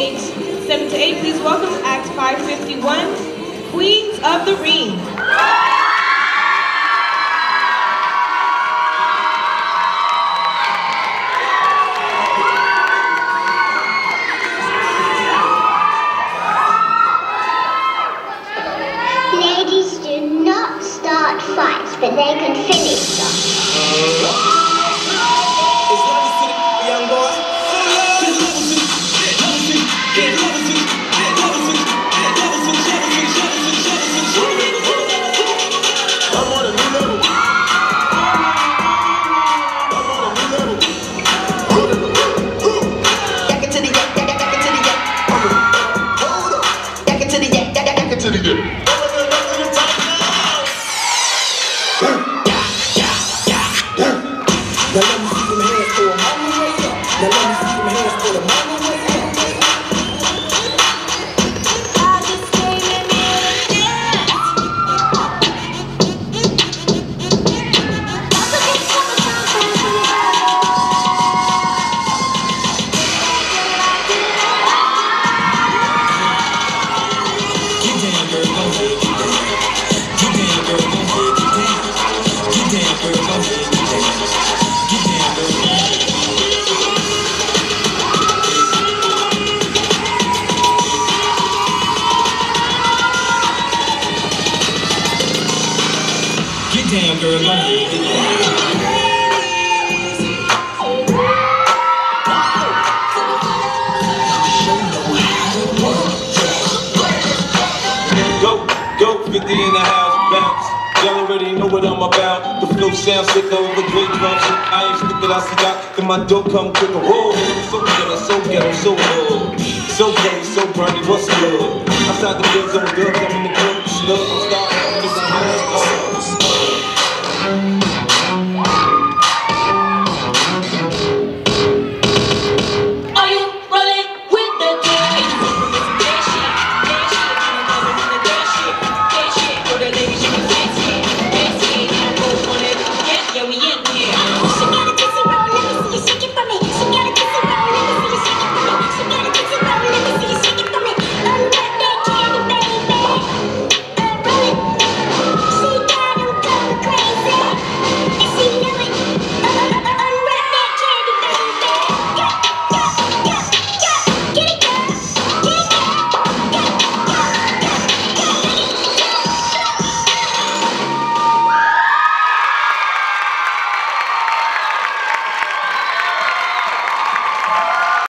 8, 7 to 8, please welcome Act 551, Queens of the Ring. Ladies do not start fights, but they can finish Now let me Down, girl, go, 50 in the house, bounce. Y'all already know what I'm about. The flow sounds sick over great drums. I ain't stupid, I see that. Then my dope come quicker. I'm so ghetto, so ghetto, so good. So gay, so burny, what's good? Outside the bills on dubs, I'm in the Bye.